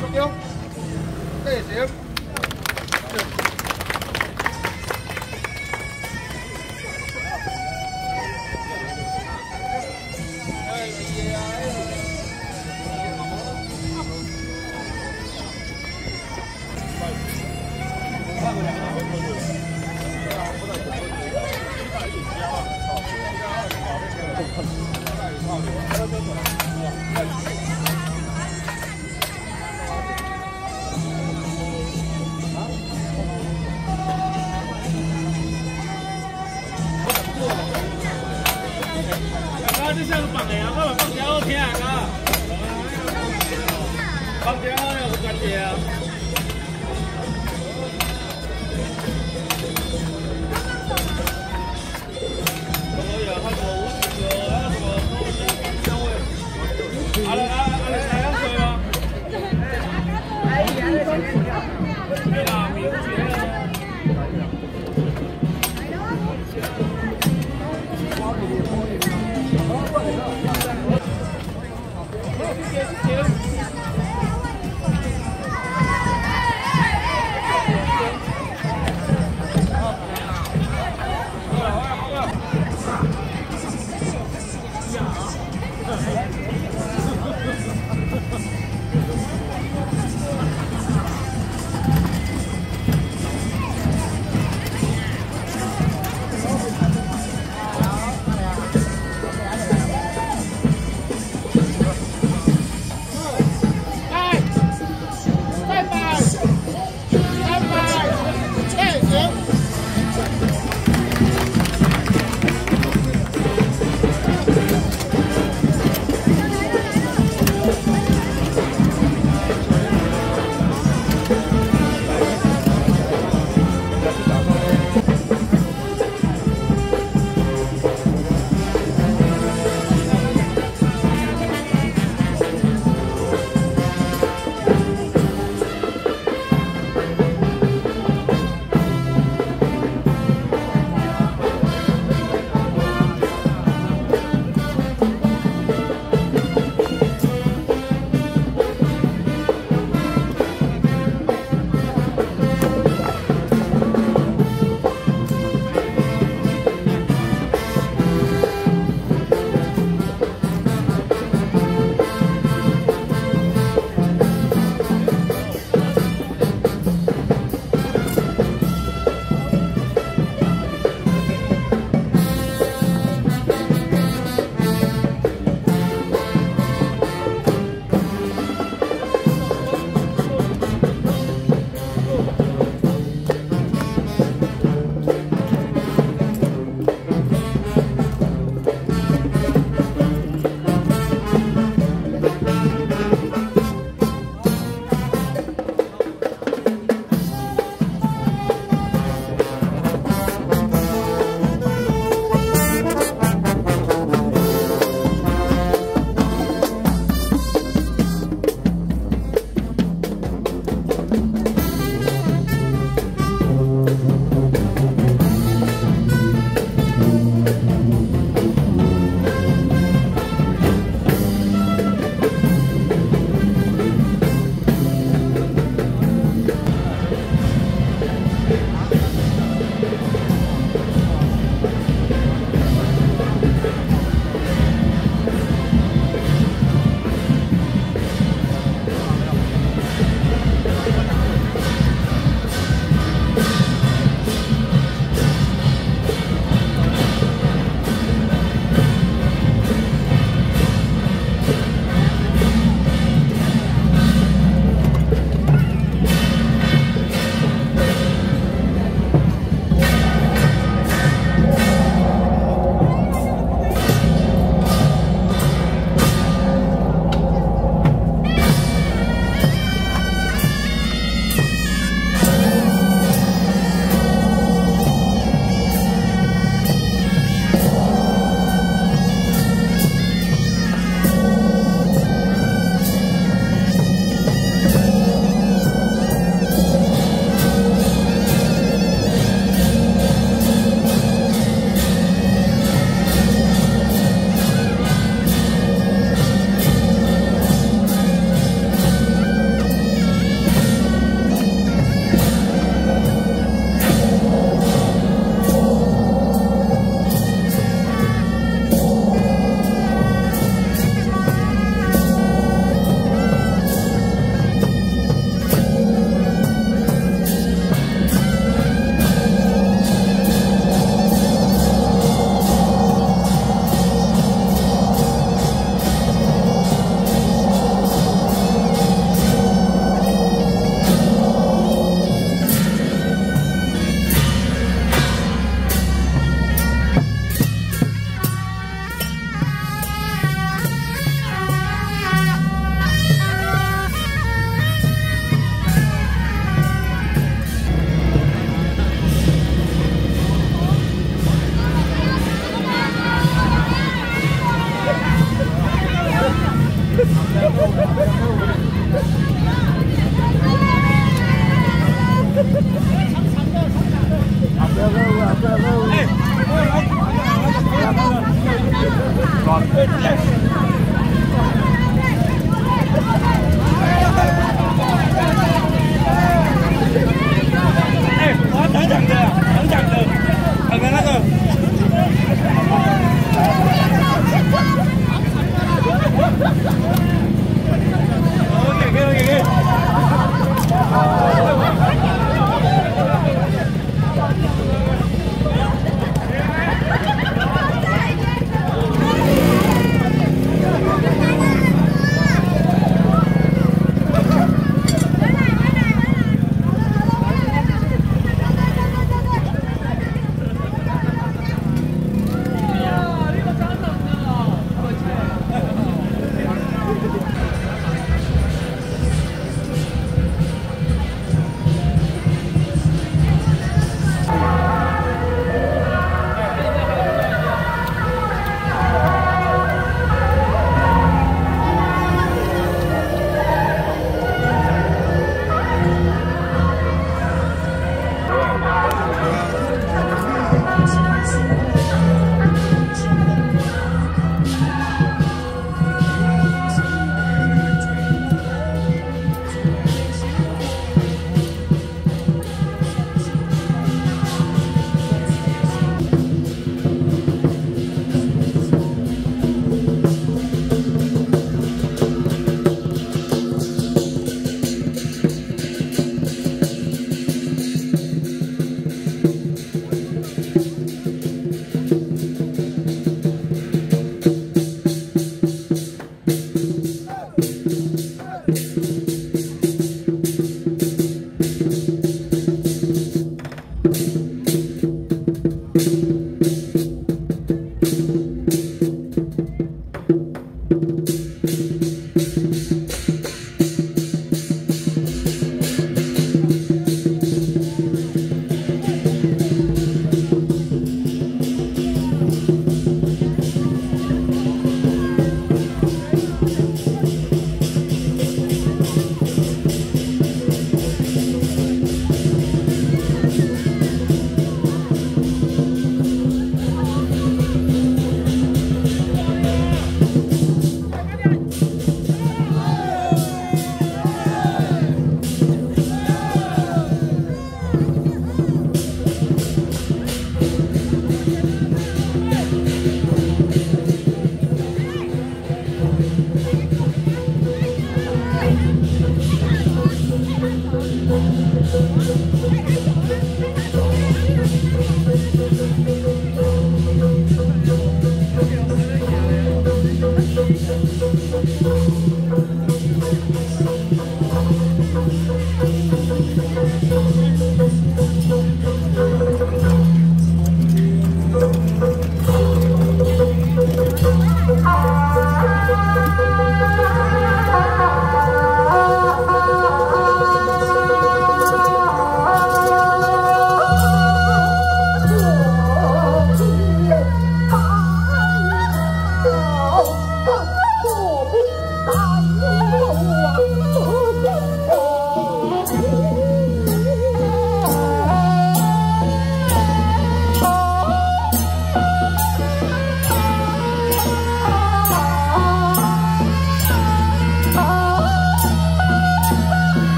九九，三九九，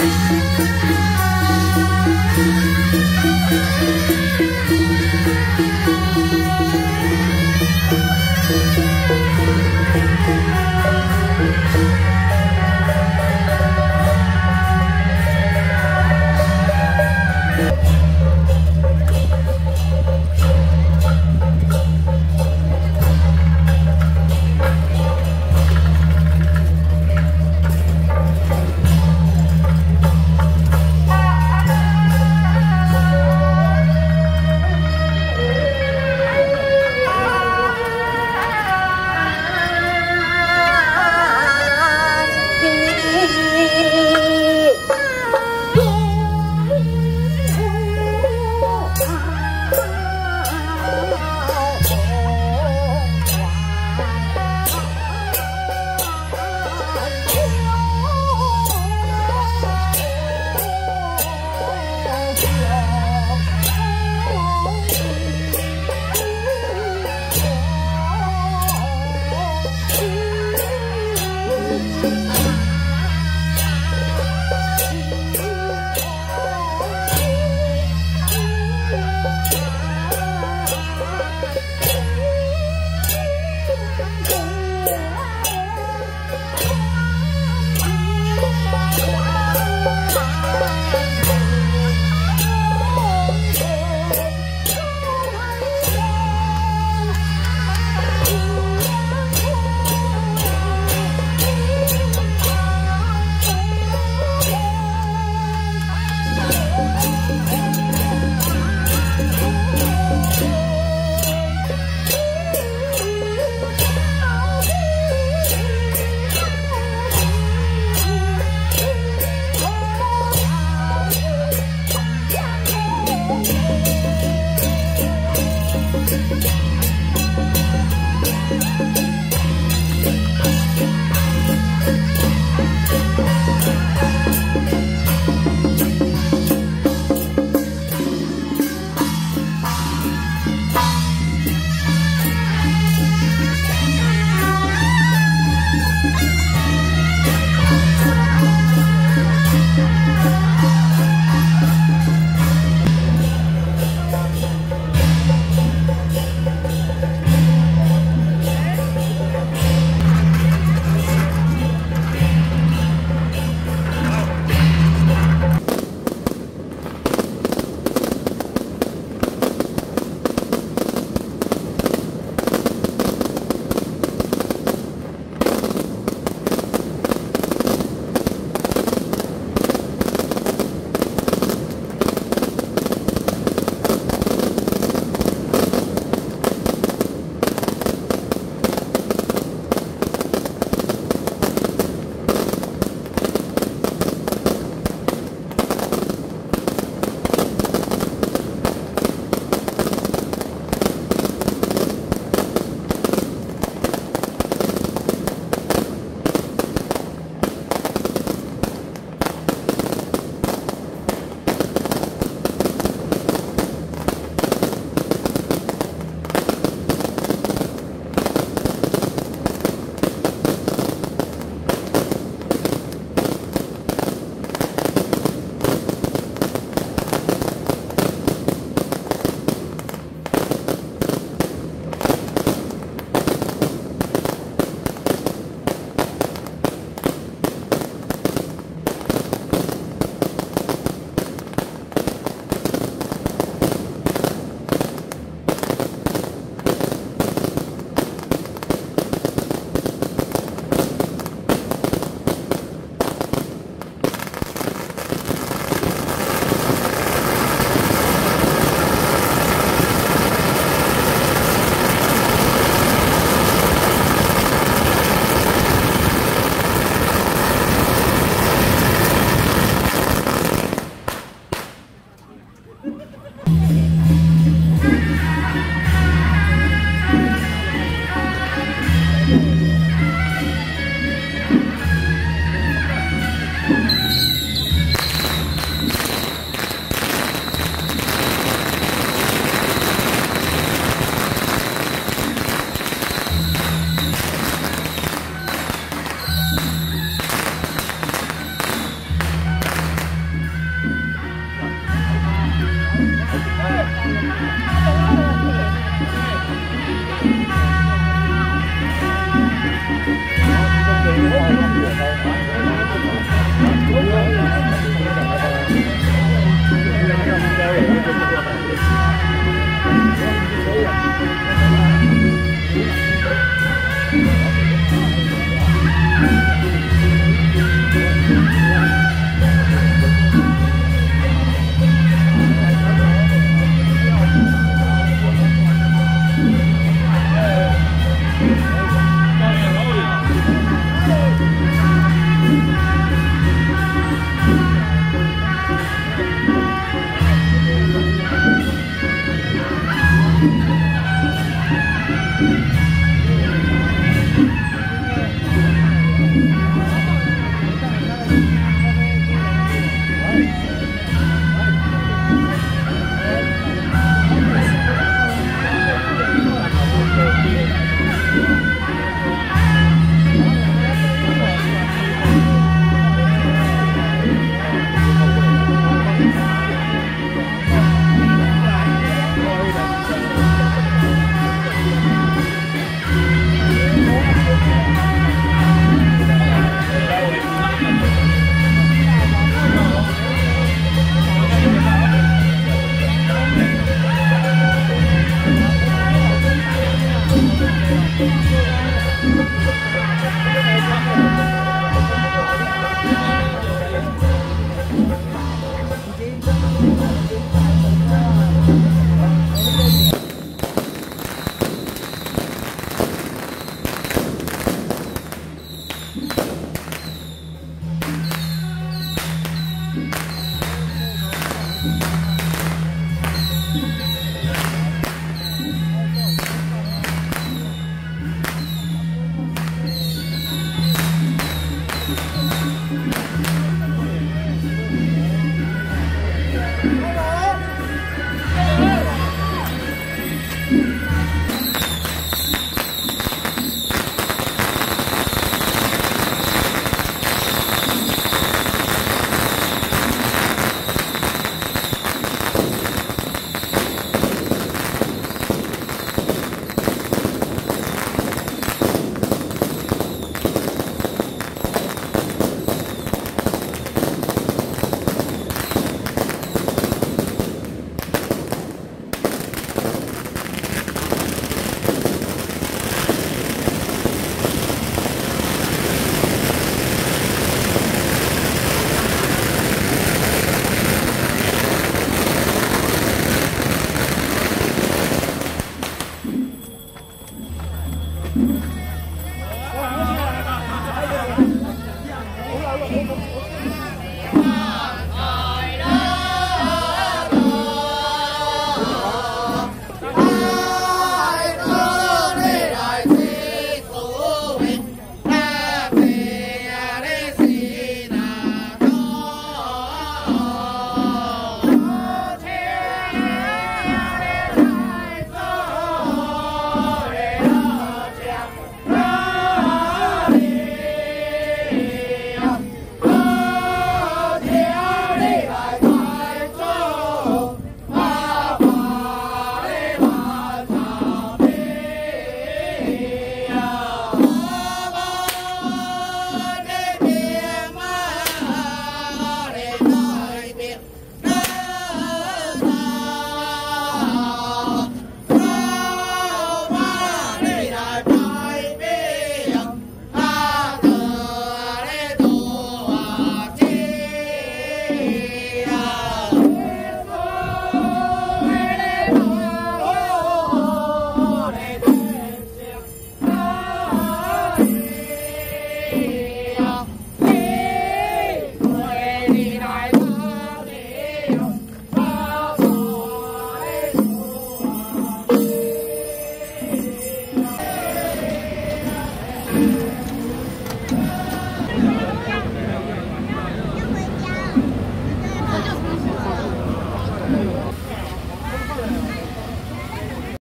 Thank you.